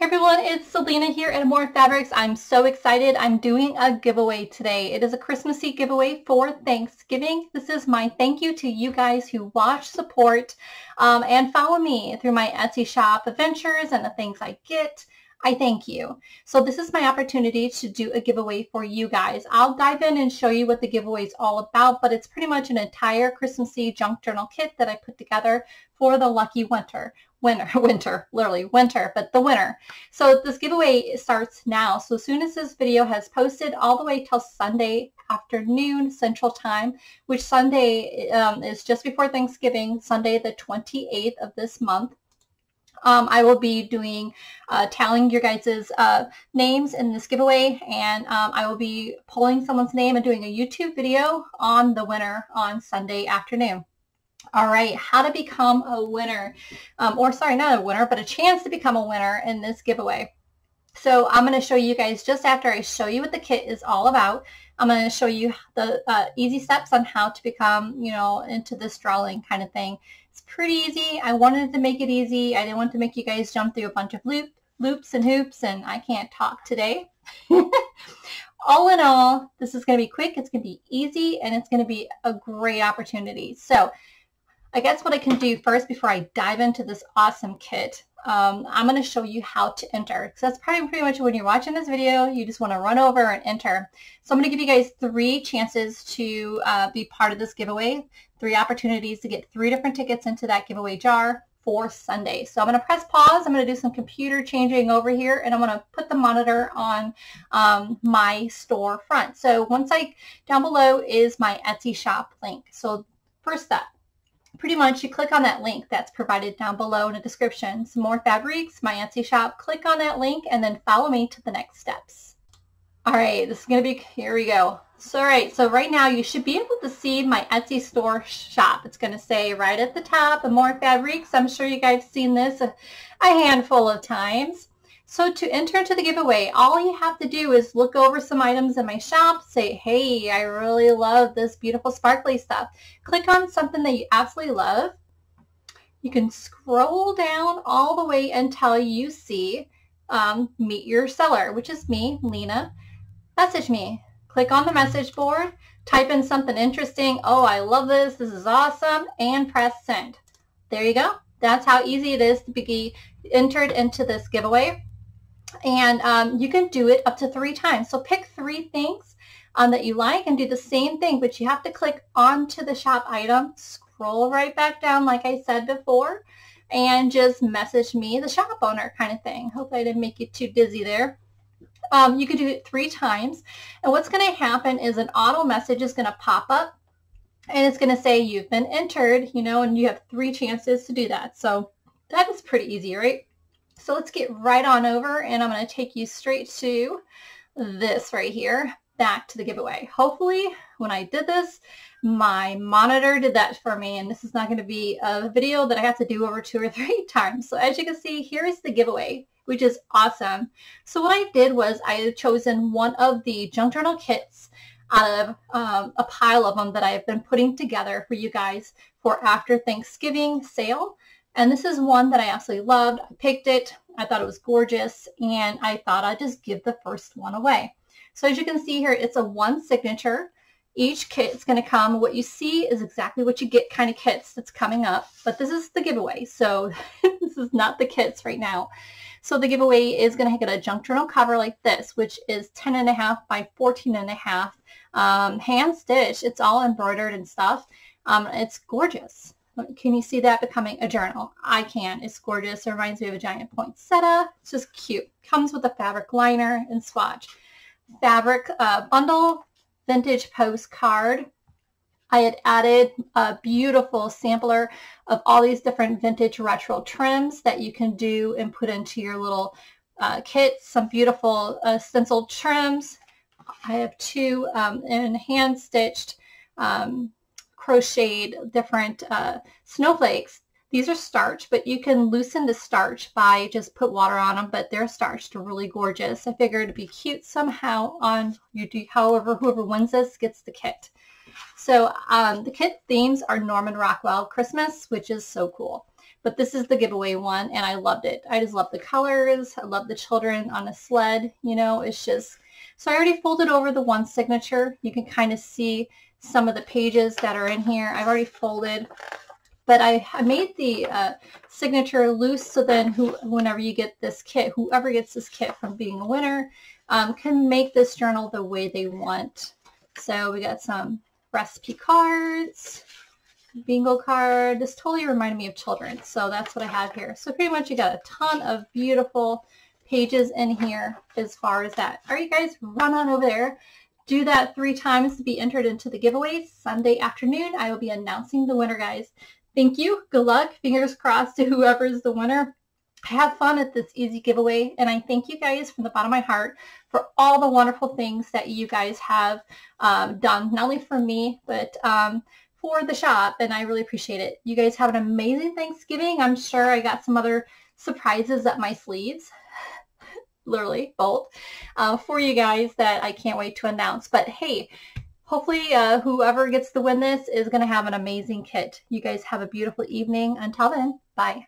Hey everyone, it's Selena here at Amour FabriQues. I'm so excited. I'm doing a giveaway today. It is a Christmassy giveaway for Thanksgiving. This is my thank you to you guys who watch, support, um, and follow me through my Etsy shop adventures and the things I get. I thank you. So this is my opportunity to do a giveaway for you guys. I'll dive in and show you what the giveaway is all about, but it's pretty much an entire Christmassy junk journal kit that I put together for the lucky winter winter, winter, literally winter, but the winter. So this giveaway starts now. So as soon as this video has posted all the way till Sunday afternoon Central Time, which Sunday um, is just before Thanksgiving, Sunday the 28th of this month. Um, I will be doing, uh, tallying your guys' uh, names in this giveaway, and um, I will be pulling someone's name and doing a YouTube video on the winner on Sunday afternoon. All right, how to become a winner, um, or sorry, not a winner, but a chance to become a winner in this giveaway. So I'm going to show you guys just after I show you what the kit is all about. I'm going to show you the uh, easy steps on how to become, you know, into this drawing kind of thing. It's pretty easy. I wanted to make it easy. I didn't want to make you guys jump through a bunch of loop, loops and hoops, and I can't talk today. all in all, this is going to be quick. It's going to be easy, and it's going to be a great opportunity. So I guess what I can do first before I dive into this awesome kit, um, I'm going to show you how to enter. So that's probably pretty much when you're watching this video, you just want to run over and enter. So I'm going to give you guys three chances to uh, be part of this giveaway, three opportunities to get three different tickets into that giveaway jar for Sunday. So I'm going to press pause. I'm going to do some computer changing over here and I'm going to put the monitor on um, my storefront. So once I, down below is my Etsy shop link. So first step, pretty much you click on that link that's provided down below in the description. Some more fabrics, my Etsy shop. Click on that link and then follow me to the next steps. All right, this is going to be, here we go. So, all right, so right now you should be able to see my Etsy store shop. It's going to say right at the top, More Fabrics. I'm sure you guys seen this a, a handful of times. So to enter into the giveaway, all you have to do is look over some items in my shop, say, hey, I really love this beautiful sparkly stuff. Click on something that you absolutely love. You can scroll down all the way until you see um, meet your seller, which is me, Lena. Message me. Click on the message board, type in something interesting. Oh, I love this. This is awesome. And press send. There you go. That's how easy it is to be entered into this giveaway and um, you can do it up to three times. So pick three things um, that you like and do the same thing, but you have to click onto the shop item, scroll right back down like I said before, and just message me, the shop owner kind of thing. Hope I didn't make you too dizzy there. Um, you can do it three times. And what's going to happen is an auto message is going to pop up and it's going to say you've been entered, you know, and you have three chances to do that. So that is pretty easy, right? So let's get right on over and I'm going to take you straight to this right here, back to the giveaway. Hopefully when I did this, my monitor did that for me and this is not going to be a video that I have to do over two or three times. So as you can see, here is the giveaway, which is awesome. So what I did was I had chosen one of the junk journal kits out of um, a pile of them that I have been putting together for you guys for after Thanksgiving sale. And this is one that I absolutely loved. I picked it. I thought it was gorgeous. And I thought I'd just give the first one away. So as you can see here, it's a one signature. Each kit is going to come. What you see is exactly what you get kind of kits that's coming up. But this is the giveaway. So this is not the kits right now. So the giveaway is going to get a junk journal cover like this, which is 10 and a half by 14 and a half, um, hand stitched. It's all embroidered and stuff. Um, it's gorgeous. Can you see that becoming a journal? I can. It's gorgeous. It reminds me of a giant poinsettia. It's just cute. Comes with a fabric liner and swatch. Fabric uh, bundle, vintage postcard. I had added a beautiful sampler of all these different vintage retro trims that you can do and put into your little uh, kits. Some beautiful uh, stenciled trims. I have two um, in hand-stitched um, crocheted different uh, snowflakes. These are starch, but you can loosen the starch by just put water on them, but they're starched. They're really gorgeous. I figured it'd be cute somehow on you do, however, whoever wins this gets the kit. So um, the kit themes are Norman Rockwell Christmas, which is so cool. but this is the giveaway one and I loved it. I just love the colors. I love the children on a sled. You know, it's just, so I already folded over the one signature. You can kind of see some of the pages that are in here. I've already folded, but I, I made the uh, signature loose so then who, whenever you get this kit, whoever gets this kit from being a winner um, can make this journal the way they want. So we got some recipe cards, bingo card. This totally reminded me of children, so that's what I have here. So pretty much you got a ton of beautiful pages in here as far as that. All right, you guys, run on over there. Do that three times to be entered into the giveaway. Sunday afternoon, I will be announcing the winner, guys. Thank you. Good luck. Fingers crossed to whoever is the winner. Have fun at this easy giveaway. And I thank you guys from the bottom of my heart for all the wonderful things that you guys have um, done, not only for me, but um, for the shop. And I really appreciate it. You guys have an amazing Thanksgiving. I'm sure I got some other surprises up my sleeves literally both, uh, for you guys that I can't wait to announce. But hey, hopefully uh, whoever gets to win this is going to have an amazing kit. You guys have a beautiful evening. Until then, bye.